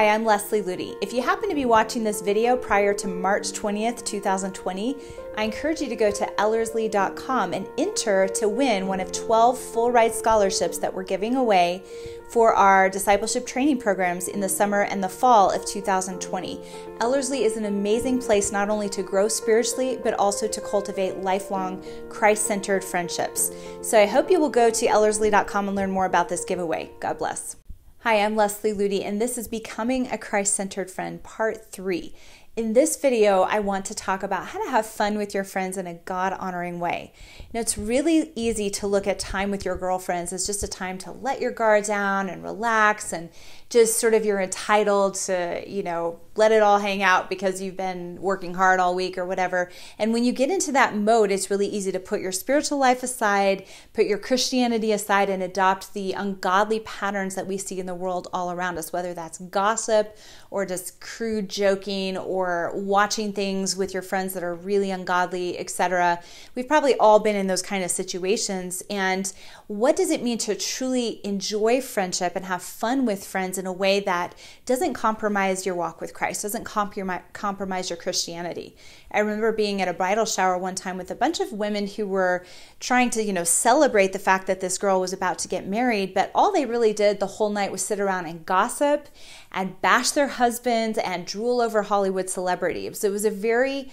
Hi, I'm Leslie Ludy. If you happen to be watching this video prior to March 20th, 2020, I encourage you to go to ellerslie.com and enter to win one of 12 full ride scholarships that we're giving away for our discipleship training programs in the summer and the fall of 2020. Ellerslie is an amazing place not only to grow spiritually, but also to cultivate lifelong Christ centered friendships. So I hope you will go to ellerslie.com and learn more about this giveaway. God bless. Hi, I'm Leslie Ludy, and this is Becoming a Christ Centered Friend, Part 3. In this video, I want to talk about how to have fun with your friends in a God honoring way. Now, it's really easy to look at time with your girlfriends as just a time to let your guard down and relax and just sort of you're entitled to, you know, let it all hang out because you've been working hard all week or whatever. And when you get into that mode, it's really easy to put your spiritual life aside, put your Christianity aside, and adopt the ungodly patterns that we see in the world all around us, whether that's gossip or just crude joking or watching things with your friends that are really ungodly, etc. We've probably all been in those kind of situations. And what does it mean to truly enjoy friendship and have fun with friends in a way that doesn't compromise your walk with Christ, doesn't compromise your Christianity. I remember being at a bridal shower one time with a bunch of women who were trying to, you know, celebrate the fact that this girl was about to get married, but all they really did the whole night was sit around and gossip and bash their husbands and drool over Hollywood celebrities. So it was a very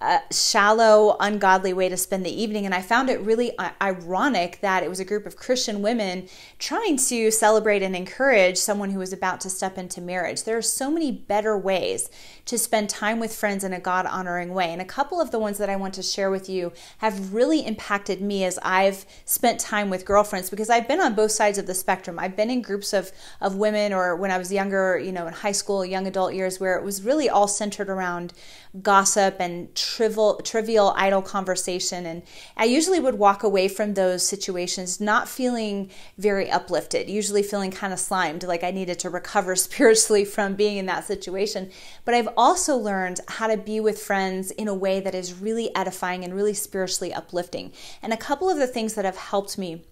a shallow, ungodly way to spend the evening. And I found it really ironic that it was a group of Christian women trying to celebrate and encourage someone who was about to step into marriage. There are so many better ways to spend time with friends in a God honoring way. And a couple of the ones that I want to share with you have really impacted me as I've spent time with girlfriends because I've been on both sides of the spectrum. I've been in groups of, of women, or when I was younger, you know, in high school, young adult years, where it was really all centered around gossip and trivial, trivial idle conversation. And I usually would walk away from those situations not feeling very uplifted, usually feeling kind of slimed, like I needed to recover spiritually from being in that situation. But I've also learned how to be with friends in a way that is really edifying and really spiritually uplifting. And a couple of the things that have helped me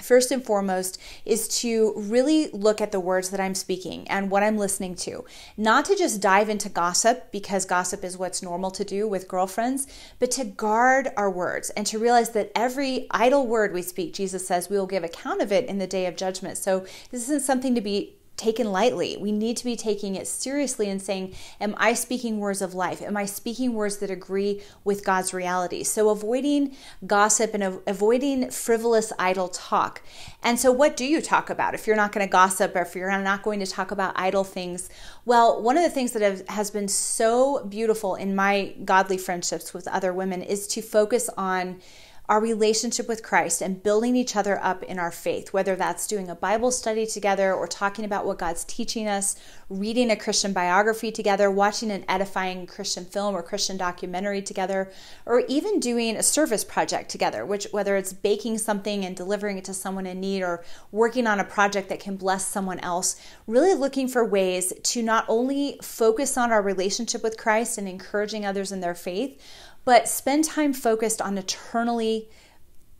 first and foremost is to really look at the words that I'm speaking and what I'm listening to. Not to just dive into gossip because gossip is what's normal to do with girlfriends, but to guard our words and to realize that every idle word we speak, Jesus says, we will give account of it in the day of judgment. So this isn't something to be taken lightly. We need to be taking it seriously and saying, Am I speaking words of life? Am I speaking words that agree with God's reality? So, avoiding gossip and avoiding frivolous, idle talk. And so, what do you talk about if you're not going to gossip or if you're not going to talk about idle things? Well, one of the things that has been so beautiful in my godly friendships with other women is to focus on our relationship with Christ and building each other up in our faith, whether that's doing a Bible study together or talking about what God's teaching us, reading a Christian biography together, watching an edifying Christian film or Christian documentary together, or even doing a service project together, which whether it's baking something and delivering it to someone in need or working on a project that can bless someone else, really looking for ways to not only focus on our relationship with Christ and encouraging others in their faith, but spend time focused on eternally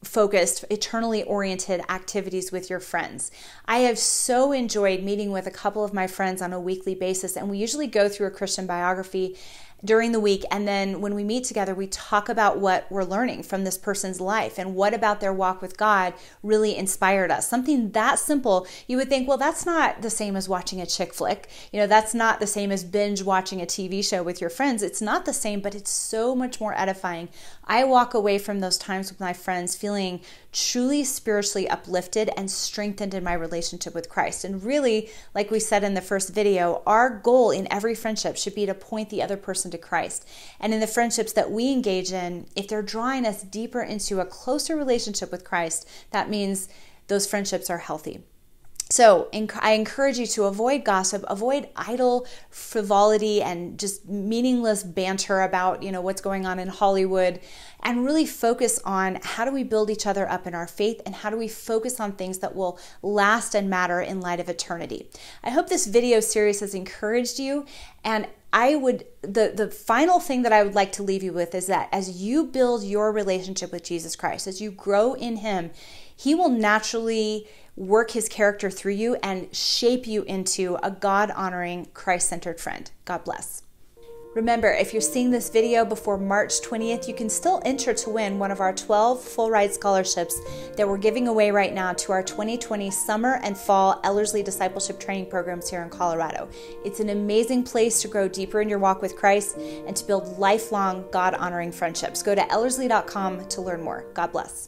focused, eternally oriented activities with your friends. I have so enjoyed meeting with a couple of my friends on a weekly basis, and we usually go through a Christian biography during the week. And then when we meet together, we talk about what we're learning from this person's life and what about their walk with God really inspired us. Something that simple, you would think, well, that's not the same as watching a chick flick. You know, that's not the same as binge watching a TV show with your friends. It's not the same, but it's so much more edifying. I walk away from those times with my friends feeling truly spiritually uplifted and strengthened in my relationship with Christ. And really, like we said in the first video, our goal in every friendship should be to point the other person to Christ. And in the friendships that we engage in, if they're drawing us deeper into a closer relationship with Christ, that means those friendships are healthy. So I encourage you to avoid gossip, avoid idle frivolity and just meaningless banter about, you know, what's going on in Hollywood and really focus on how do we build each other up in our faith and how do we focus on things that will last and matter in light of eternity. I hope this video series has encouraged you and I would the the final thing that I would like to leave you with is that as you build your relationship with Jesus Christ, as you grow in him, He will naturally work his character through you and shape you into a God honoring, Christ centered friend. God bless. Remember, if you're seeing this video before March 20th, you can still enter to win one of our 12 full ride scholarships that we're giving away right now to our 2020 summer and fall Ellerslie discipleship training programs here in Colorado. It's an amazing place to grow deeper in your walk with Christ and to build lifelong God honoring friendships. Go to Ellerslie.com to learn more. God bless.